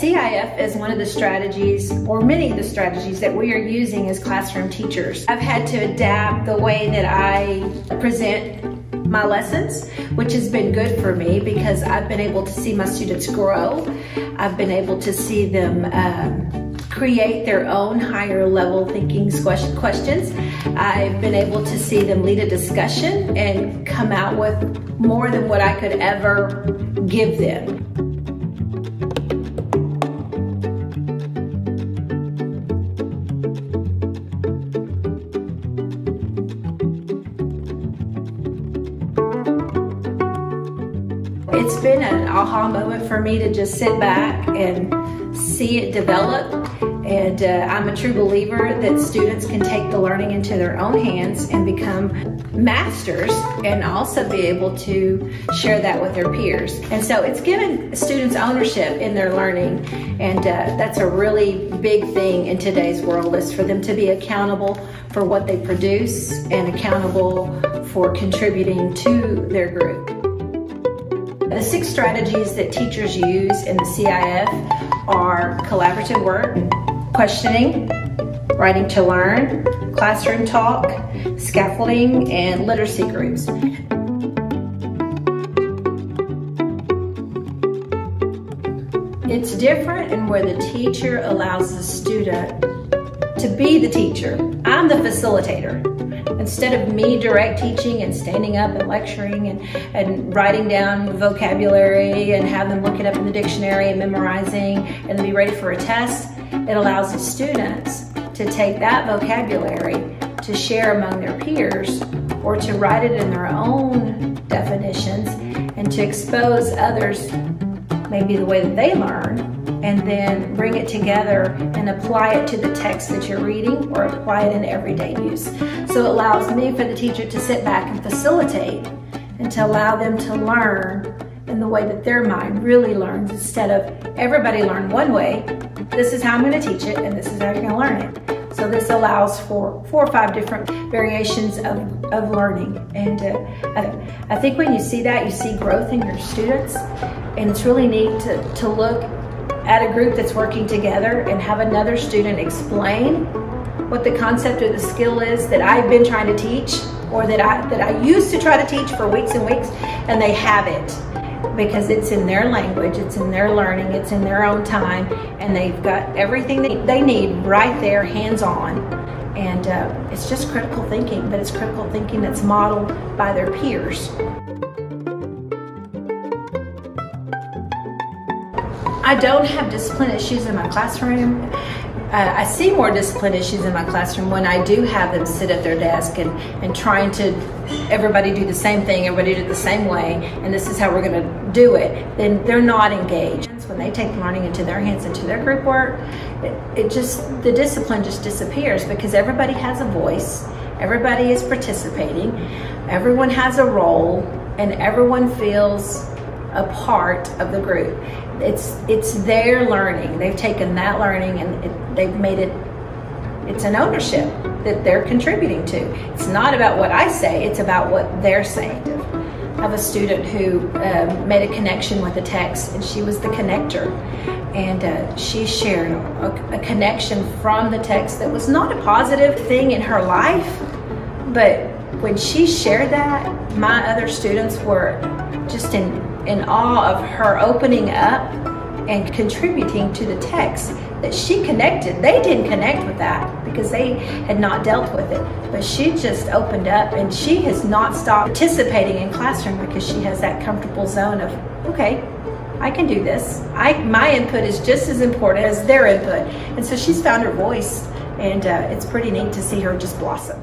CIF is one of the strategies, or many of the strategies that we are using as classroom teachers. I've had to adapt the way that I present my lessons, which has been good for me because I've been able to see my students grow. I've been able to see them um, create their own higher level thinking questions. I've been able to see them lead a discussion and come out with more than what I could ever give them. It's been an aha moment for me to just sit back and see it develop. And uh, I'm a true believer that students can take the learning into their own hands and become masters and also be able to share that with their peers. And so it's given students ownership in their learning. And uh, that's a really big thing in today's world is for them to be accountable for what they produce and accountable for contributing to their group. The six strategies that teachers use in the CIF are collaborative work, questioning, writing to learn, classroom talk, scaffolding, and literacy groups. It's different in where the teacher allows the student to be the teacher. I'm the facilitator. Instead of me direct teaching and standing up and lecturing and, and writing down vocabulary and have them look it up in the dictionary and memorizing and be ready for a test, it allows the students to take that vocabulary to share among their peers or to write it in their own definitions and to expose others maybe the way that they learn and then bring it together and apply it to the text that you're reading or apply it in everyday use. So it allows me for the teacher to sit back and facilitate and to allow them to learn in the way that their mind really learns instead of everybody learn one way. This is how I'm going to teach it and this is how you're going to learn it. So this allows for four or five different variations of, of learning. And uh, I, I think when you see that, you see growth in your students. And it's really neat to, to look at a group that's working together and have another student explain what the concept or the skill is that I've been trying to teach or that I, that I used to try to teach for weeks and weeks and they have it because it's in their language, it's in their learning, it's in their own time and they've got everything that they need right there hands-on and uh, it's just critical thinking, but it's critical thinking that's modeled by their peers. I don't have discipline issues in my classroom. Uh, I see more discipline issues in my classroom when I do have them sit at their desk and, and trying to everybody do the same thing, everybody do it the same way, and this is how we're going to do it, then they're not engaged. When they take learning into their hands, into their group work, it, it just, the discipline just disappears because everybody has a voice, everybody is participating, everyone has a role, and everyone feels a part of the group. It's it's their learning. They've taken that learning and it, they've made it. It's an ownership that they're contributing to. It's not about what I say. It's about what they're saying. I have a student who uh, made a connection with a text, and she was the connector. And uh, she shared a, a connection from the text that was not a positive thing in her life, but when she shared that, my other students were just in in awe of her opening up and contributing to the text that she connected. They didn't connect with that because they had not dealt with it. But she just opened up and she has not stopped participating in classroom because she has that comfortable zone of, okay, I can do this. I My input is just as important as their input. And so she's found her voice and uh, it's pretty neat to see her just blossom.